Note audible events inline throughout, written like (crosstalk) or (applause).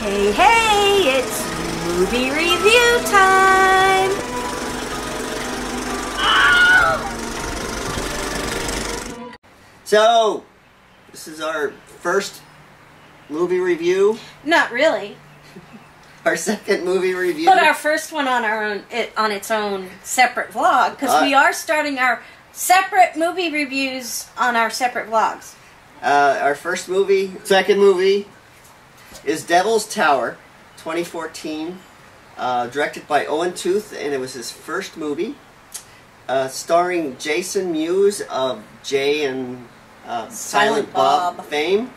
Hey, hey, it's movie review time! So, this is our first movie review, Not really, (laughs) our second movie review. but our first one on our own, it, on its own separate vlog, because we Uh, are starting our separate movie reviews on our separate vlogs. Uh, our first movie, second movie, is Devil's Tower, 2014, uh, directed by Owen Tooth, and it was his first movie, uh, starring Jason Mewes of Jay and uh, Silent, Silent Bob. Bob. fame,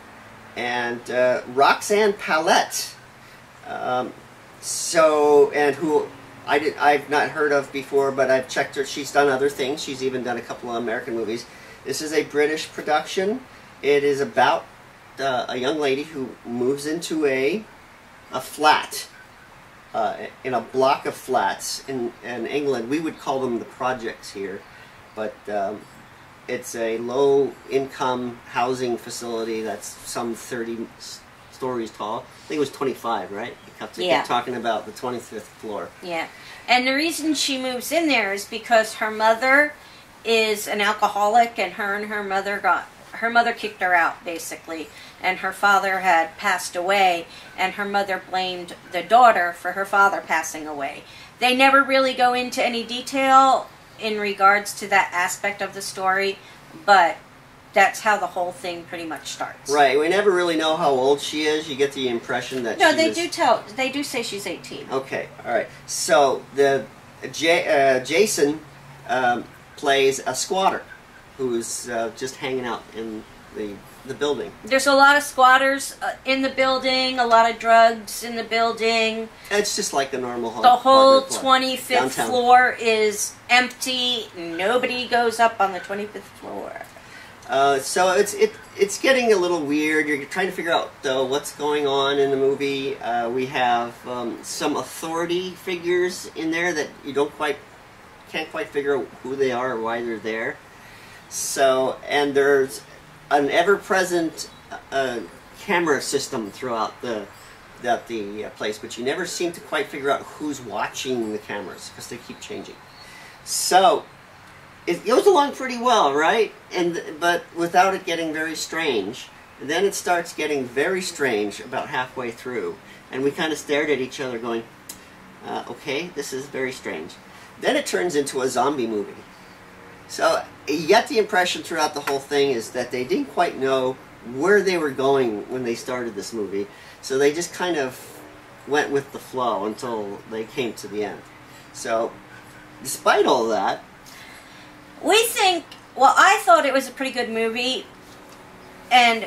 and uh, Roxanne Pallett. Um, so, and who I did, I've not heard of before, but I've checked her. She's done other things. She's even done a couple of American movies. This is a British production. It is about uh, a young lady who moves into a a flat uh, in a block of flats in, in England. We would call them the projects here, but um, it's a low income housing facility that's some 30 stories tall. I think it was 25, right? Yeah. kept talking about the 25th floor. Yeah. And the reason she moves in there is because her mother is an alcoholic and her and her mother got her mother kicked her out basically and her father had passed away and her mother blamed the daughter for her father passing away. They never really go into any detail in regards to that aspect of the story, but that's how the whole thing pretty much starts. Right, we never really know how old she is. You get the impression that No, they was- do tell they do say she's 18. Okay, all right. So the J, uh, Jason um, plays a squatter who's uh, just hanging out in the the building. There's a lot of squatters uh, in the building, a lot of drugs in the building. It's just like the normal The whole 25th Downtown. floor is empty. Nobody goes up on the 25th floor. Uh, so it's it it's getting a little weird. You're trying to figure out though what's going on in the movie. Uh, we have um, some authority figures in there that you don't quite can't quite figure out who they are or why they're there. So and there's an ever-present uh, camera system throughout the that the uh, place, but you never seem to quite figure out who's watching the cameras because they keep changing. So it goes along pretty well, right? And but without it getting very strange. Then it starts getting very strange about halfway through, and we kind of stared at each other, going, uh, "Okay, this is very strange." Then it turns into a zombie movie. So you get the impression throughout the whole thing is that they didn't quite know where they were going when they started this movie, so they just kind of went with the flow until they came to the end. So, despite all that, We think, well, I thought it was a pretty good movie. And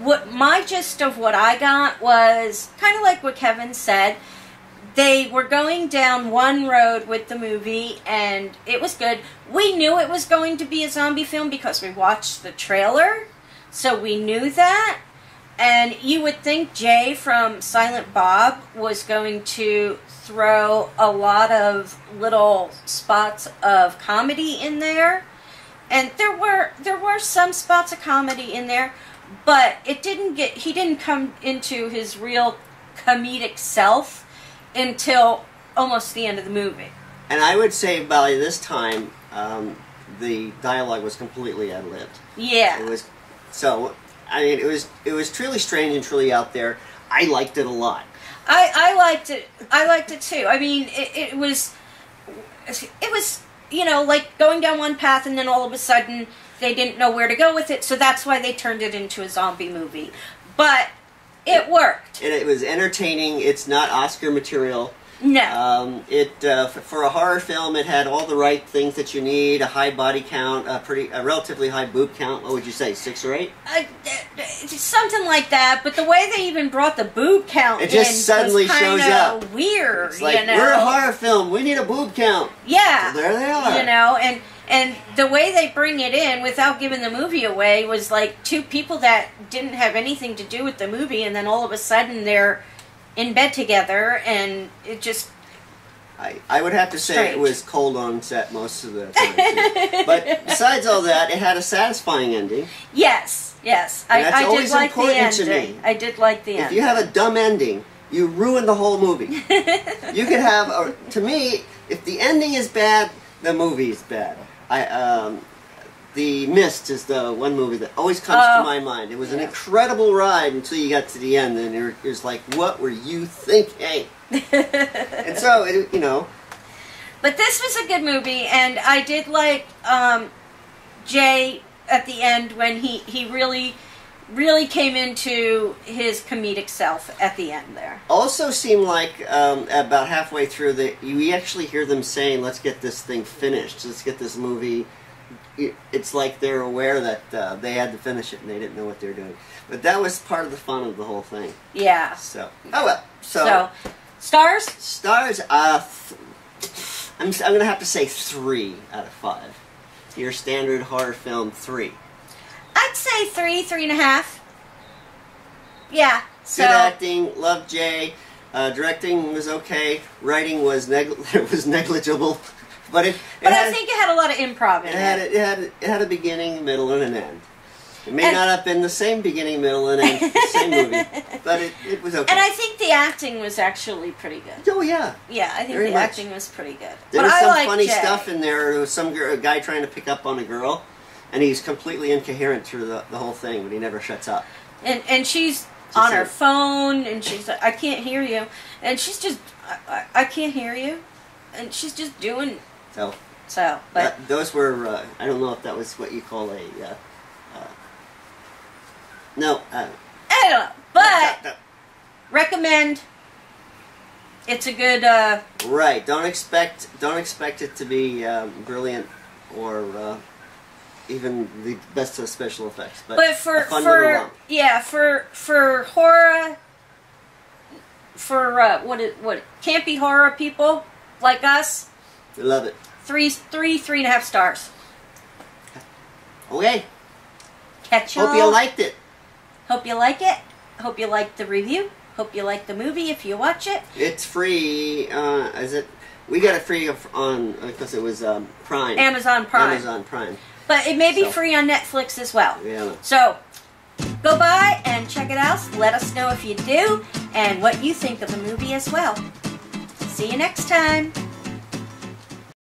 what my gist of what I got was kind of like what Kevin said. They were going down one road with the movie, and it was good. We knew it was going to be a zombie film because we watched the trailer, so we knew that. And you would think Jay from Silent Bob was going to throw a lot of little spots of comedy in there. And there were there were some spots of comedy in there, but it didn't get he didn't come into his real comedic self until almost the end of the movie. And I would say by this time, um, the dialogue was completely ad libbed. Yeah. It was so. I mean, it was it was truly strange and truly out there. I liked it a lot. I, I liked it. I liked it too. I mean, it, it was, it was, you know, like going down one path and then all of a sudden they didn't know where to go with it, so that's why they turned it into a zombie movie. But it worked. And it was entertaining. It's not Oscar material. No. Um, it uh, for a horror film, it had all the right things that you need: a high body count, a pretty, a relatively high boob count. What would you say, six or eight? Uh, something like that, but the way they even brought the boob count It just suddenly shows up. Weird, It's like you know. we're a horror film. We need a boob count. Yeah. So there they are. You know, and and the way they bring it in without giving the movie away was like two people that didn't have anything to do with the movie and then all of a sudden they're in bed together and it just I, I would have to say Strange. it was cold on set most of the time. (laughs) but besides all that, it had a satisfying ending. yes, yes, I, And that's I did always like the important to ending. me. I did like the If ending. you have a dumb ending, you ruin the whole movie. (laughs) you could have, a, to me, if the ending is bad, the movie is bad. I um, the Mist is the one movie that always comes Oh. to my mind. It was an Yeah. incredible ride until you got to the end, and it was like, what were you thinking? (laughs) And so, it, you know, But this was a good movie, and I did like um, Jay at the end when he, he really, really came into his comedic self at the end there. also seemed like um, about halfway through that you actually hear them saying, "Let's get this thing finished. Let's get this movie." It's like they're aware that uh, they had to finish it and they didn't know what they were doing. But that was part of the fun of the whole thing. Yeah. So, oh well. So, So, stars? stars. Uh, th- I'm I'm gonna have to say three out of five. Your standard horror film, three. I'd say three, three and a half. Yeah. So, Good acting. Loved Jay. Uh, directing was okay. Writing was neg- (laughs) was negligible, but it. it but I think it had a lot of improv in it it. had it had it had a beginning, middle, and an end. It may And- not have been the same beginning, middle, and end (laughs) same movie, but it, it was okay. And I think the acting was actually pretty good. oh yeah, Yeah, I think Very the much. acting was pretty good. there but was some like funny Jay. stuff in there. There was some girl, a guy trying to pick up on a girl, and he's completely incoherent through the, the whole thing, but he never shuts up. and and she's on her phone and she's like, I can't hear you, and she's just I, I, I can't hear you, and she's just doing So so. But that, those were uh, I don't know if that was what you call a. Uh, uh, no, uh, I don't know. But recommend. It's a good. uh Right. Don't expect don't expect it to be um, brilliant or uh, even the best of special effects. But, But for for yeah for for horror. For uh, what it what campy horror people like us, We love it. three three three and a half stars. Okay. Catch y'all. Hope you liked it. Hope you like it. Hope you like the review. Hope you like the movie if you watch it. It's free. Uh, is it? We got it free on because it was um, Prime. Amazon Prime. Amazon Prime. But it may be So- free on Netflix as well. Yeah. So go by and check it out. Let us know if you do and what you think of the movie as well. See you next time.